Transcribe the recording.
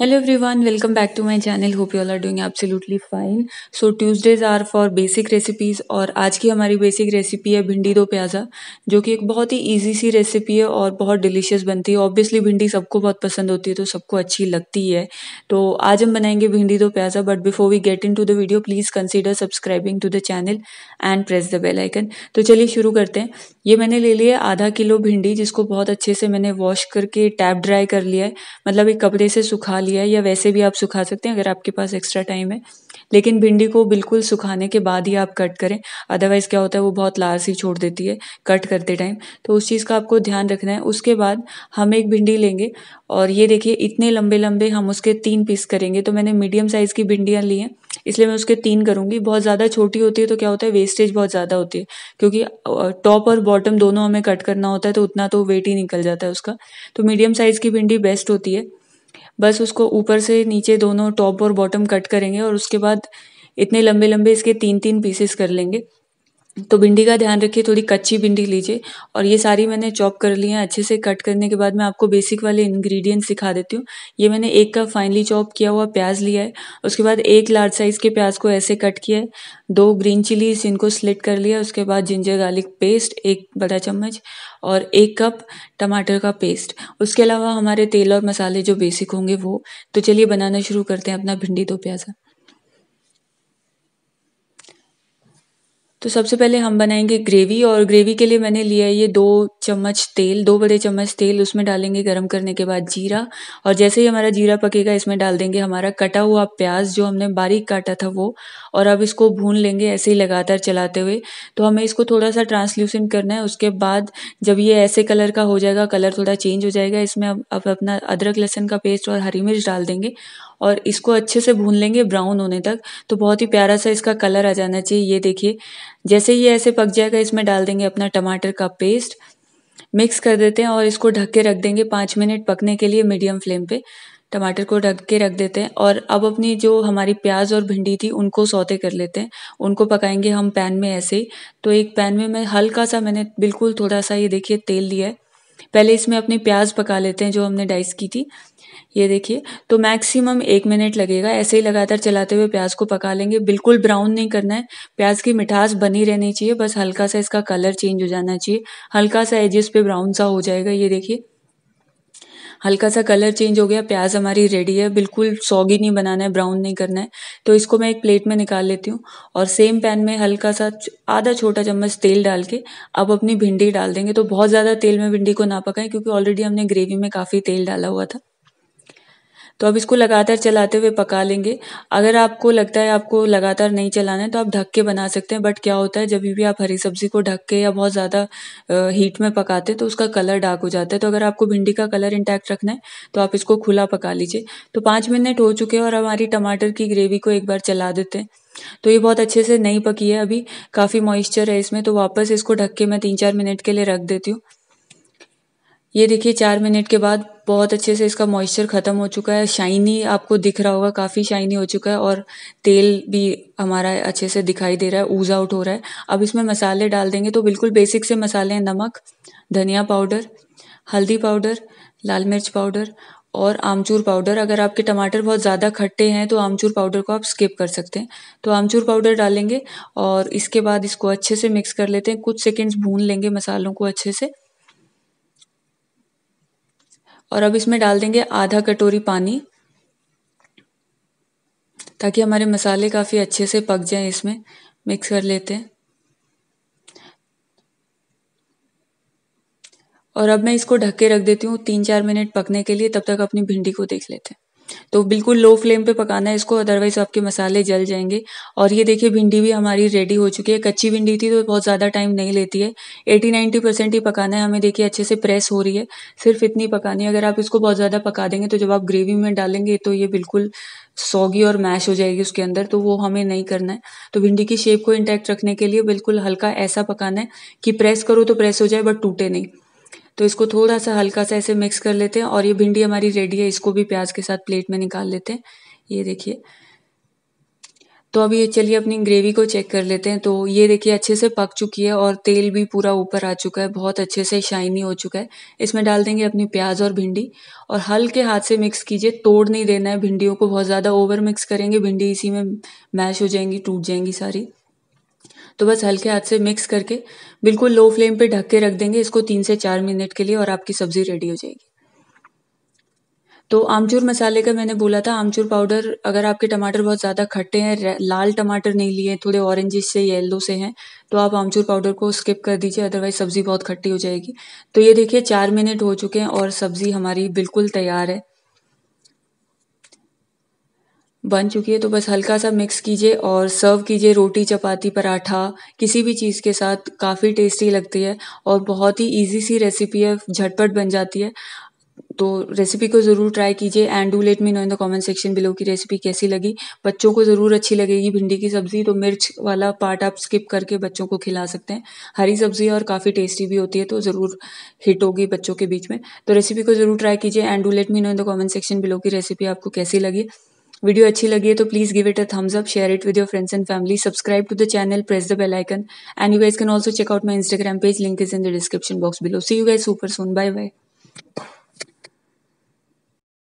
Hello everyone, welcome back to my channel. Hope you all are doing absolutely fine. So Tuesdays are for basic recipes और आज की हमारी basic recipe है भिंडी दो प्याज़ा जो कि एक बहुत ही इजी सी रेसिपी है और बहुत डिलीशियस बनती है ऑब्वियसली भिंडी सबको बहुत पसंद होती है तो सबको अच्छी लगती है तो आज हम बनाएँगे bhindi do pyaza but before we get into the video please consider subscribing to the channel and press the bell icon तो चलिए शुरू करते हैं ये मैंने ले लिया आधा किलो भिंडी जिसको बहुत अच्छे से मैंने वॉश करके टैप ड्राई कर लिया है। मतलब एक कपड़े से सुखा लिया है या वैसे भी आप सुखा सकते हैं अगर आपके पास एक्स्ट्रा टाइम है। लेकिन भिंडी को बिल्कुल सुखाने के बाद ही आप कट करें। अदरवाइज़ क्या होता है, वो बहुत लार सी छोड़ देती है कट करते टाइम तो उस चीज़ का आपको ध्यान रखना है। उसके बाद हम एक भिंडी लेंगे और ये देखिए, इतने लंबे लंबे हम उसके तीन पीस करेंगे। तो मैंने मीडियम साइज़ की भिंडियाँ ली हैं। इसलिए मैं उसके तीन करूँगी। बहुत ज़्यादा छोटी होती है तो क्या होता है वेस्टेज बहुत ज़्यादा होती है। क्योंकि टॉप और बॉटम दोनों हमें कट करना होता है तो उतना तो वेट ही निकल जाता है उसका। तो मीडियम साइज़ की भिंडी बेस्ट होती है। बस उसको ऊपर से नीचे दोनों टॉप और बॉटम कट करेंगे और उसके बाद इतने लंबे लंबे इसके तीन तीन पीसेस कर लेंगे। तो भिंडी का ध्यान रखिए, थोड़ी कच्ची भिंडी लीजिए। और ये सारी मैंने चॉप कर ली है। अच्छे से कट करने के बाद मैं आपको बेसिक वाले इंग्रेडिएंट्स सिखा देती हूँ। ये मैंने एक कप फाइनली चॉप किया हुआ प्याज लिया है। उसके बाद एक लार्ज साइज़ के प्याज को ऐसे कट किया है। दो ग्रीन चिलीज इनको स्लिट कर लिया। उसके बाद जिंजर गार्लिक पेस्ट एक बड़ा चम्मच और एक कप टमाटर का पेस्ट उसके अलावा हमारे तेल और मसाले जो बेसिक होंगे वो। तो चलिए बनाना शुरू करते हैं अपना भिंडी दो प्याज़ा। तो सबसे पहले हम बनाएँगे ग्रेवी और ग्रेवी के लिए मैंने लिया है ये दो चम्मच तेल, दो बड़े चम्मच तेल, उसमें डालेंगे गरम करने के बाद जीरा। और जैसे ही हमारा जीरा पकेगा, इसमें डाल देंगे हमारा कटा हुआ प्याज जो हमने बारीक काटा था वो। और अब इसको भून लेंगे ऐसे ही लगातार चलाते हुए। तो हमें इसको थोड़ा सा ट्रांसल्यूसेंट करना है, उसके बाद जब ये ऐसे कलर का हो जाएगा कलर थोड़ा चेंज हो जाएगा, इसमें अब अब अपना अदरक, लहसन का पेस्ट और हरी मिर्च डाल देंगे। और इसको अच्छे से भून लेंगे ब्राउन होने तक। तो बहुत ही प्यारा सा इसका कलर आ जाना चाहिए, ये देखिए। जैसे ये ऐसे पक जाएगा, इसमें डाल देंगे अपना टमाटर का पेस्ट। मिक्स कर देते हैं और इसको ढक के रख देंगे पाँच मिनट पकने के लिए मीडियम फ्लेम पे। टमाटर को ढक के रख देते हैं और अब अपनी जो हमारी प्याज और भिंडी थी, उनको सौते कर लेते हैं। उनको पकाएँगे हम पैन में ऐसे ही। तो एक पैन में मैं हल्का सा मैंने बिल्कुल थोड़ा सा ये देखिए तेल लिया है। पहले इसमें अपनी प्याज पका लेते हैं जो हमने डाइस की थी। ये देखिए तो मैक्सिमम एक मिनट लगेगा। ऐसे ही लगातार चलाते हुए प्याज को पका लेंगे। बिल्कुल ब्राउन नहीं करना है। प्याज की मिठास बनी रहनी चाहिए। बस हल्का सा इसका कलर चेंज हो जाना चाहिए। हल्का सा एजेस पे ब्राउन सा हो जाएगा। ये देखिए हल्का सा कलर चेंज हो गया, प्याज हमारी रेडी है, बिल्कुल सॉगी नहीं बनाना है ब्राउन नहीं करना है। तो इसको मैं एक प्लेट में निकाल लेती हूँ और सेम पैन में हल्का सा आधा छोटा चम्मच तेल डाल के अब अपनी भिंडी डाल देंगे। तो बहुत ज़्यादा तेल में भिंडी को ना पकाएँ, क्योंकि ऑलरेडी हमने ग्रेवी में काफ़ी तेल डाला हुआ था। तो अब इसको लगातार चलाते हुए पका लेंगे। अगर आपको लगता है आपको लगातार नहीं चलाना है तो आप ढक के बना सकते हैं, बट क्या होता है, जब भी आप हरी सब्ज़ी को ढक के या बहुत ज़्यादा हीट में पकाते हैं तो उसका कलर डार्क हो जाता है। तो अगर आपको भिंडी का कलर इंटैक्ट रखना है तो आप इसको खुला पका लीजिए। तो पाँच मिनट हो चुके हैं और हमारी टमाटर की ग्रेवी को एक बार चला देते हैं। तो ये बहुत अच्छे से नहीं पकी है अभी, काफ़ी मॉइस्चर है इसमें तो वापस इसको ढक के मैं तीन चार मिनट के लिए रख देती हूँ। ये देखिए, चार मिनट के बाद बहुत अच्छे से इसका मॉइस्चर ख़त्म हो चुका है। शाइनी आपको दिख रहा होगा, काफ़ी शाइनी हो चुका है और तेल भी हमारा अच्छे से दिखाई दे रहा है ऊज आउट हो रहा है। अब इसमें मसाले डाल देंगे तो बिल्कुल बेसिक से मसाले हैं, नमक, धनिया पाउडर हल्दी पाउडर लाल मिर्च पाउडर और आमचूर पाउडर अगर आपके टमाटर बहुत ज़्यादा खट्टे हैं तो आमचूर पाउडर को आप स्किप कर सकते हैं। तो आमचूर पाउडर डालेंगे और इसके बाद इसको अच्छे से मिक्स कर लेते हैं। कुछ सेकेंड्स भून लेंगे मसालों को अच्छे से। और अब इसमें डाल देंगे आधा कटोरी पानी, ताकि हमारे मसाले काफ़ी अच्छे से पक जाएँ इसमें, मिक्स कर लेते हैं। और अब मैं इसको ढक के रख देती हूँ तीन चार मिनट पकने के लिए, तब तक अपनी भिंडी को देख लेते हैं। तो बिल्कुल लो फ्लेम पे पकाना है इसको अदरवाइज़ आपके मसाले जल जाएँगे। और ये देखिए भिंडी भी हमारी रेडी हो चुकी है। कच्ची भिंडी थी तो बहुत ज़्यादा टाइम नहीं लेती है। एटी नाइन्टी परसेंट ही पकाना है। हमें देखिए अच्छे से प्रेस हो रही है। सिर्फ़ इतनी पकानी है। अगर आप इसको बहुत ज़्यादा पका देंगे तो जब आप ग्रेवी में डालेंगे तो ये बिल्कुल सौगी और मैश हो जाएगी उसके अंदर। तो वो हमें नहीं करना है। तो भिंडी की शेप को इंटैक्ट रखने के लिए बिल्कुल हल्का ऐसा पकाना है कि प्रेस करो तो प्रेस हो जाए बट टूटे नहीं। तो इसको थोड़ा सा हल्का सा ऐसे मिक्स कर लेते हैं और ये भिंडी हमारी रेडी है, इसको भी प्याज के साथ प्लेट में निकाल लेते हैं। ये देखिए। तो अभी चलिए अपनी ग्रेवी को चेक कर लेते हैं। तो ये देखिए अच्छे से पक चुकी है और तेल भी पूरा ऊपर आ चुका है, बहुत अच्छे से शाइनी हो चुका है। इसमें डाल देंगे अपनी प्याज और भिंडी और हल्के हाथ से मिक्स कीजिए, तोड़ नहीं देना है। भिंडियों को बहुत ज़्यादा ओवर मिक्स करेंगे, भिंडी इसी में मैश हो जाएँगी, टूट जाएँगी सारी। तो बस हल्के हाथ से मिक्स करके बिल्कुल लो फ्लेम पे ढक के रख देंगे इसको तीन से चार मिनट के लिए और आपकी सब्ज़ी रेडी हो जाएगी। तो आमचूर मसाले का मैंने बोला था, आमचूर पाउडर अगर आपके टमाटर बहुत ज़्यादा खट्टे हैं लाल टमाटर नहीं लिए, थोड़े ऑरेंजिश से येलो से हैं तो आप आमचूर पाउडर को स्किप कर दीजिए अदरवाइज़ सब्ज़ी बहुत खट्टी हो जाएगी। तो ये देखिए, चार मिनट हो चुके हैं और सब्ज़ी हमारी बिल्कुल तैयार है। बन चुकी है तो बस हल्का सा मिक्स कीजिए और सर्व कीजिए रोटी, चपाती, पराठा, किसी भी चीज़ के साथ, काफ़ी टेस्टी लगती है और बहुत ही इजी सी रेसिपी है, झटपट बन जाती है। तो रेसिपी को ज़रूर ट्राई कीजिए and do let me know in the comment section below की रेसिपी कैसी लगी। बच्चों को ज़रूर अच्छी लगेगी भिंडी की सब्ज़ी तो मिर्च वाला पार्ट आप स्किप करके बच्चों को खिला सकते हैं। हरी सब्ज़ी और काफ़ी टेस्टी भी होती है तो ज़रूर हिट होगी बच्चों के बीच में। तो रेसिपी को ज़रूर ट्राई कीजिए and do let me know in the comment section below की रेसिपी आपको कैसी लगी। वीडियो अच्छी लगी है तो please give it a thumbs up share it with your friends and family subscribe to the channel press the bell icon and you guys can also check out my Instagram page link is in the description box below see you guys super soon bye bye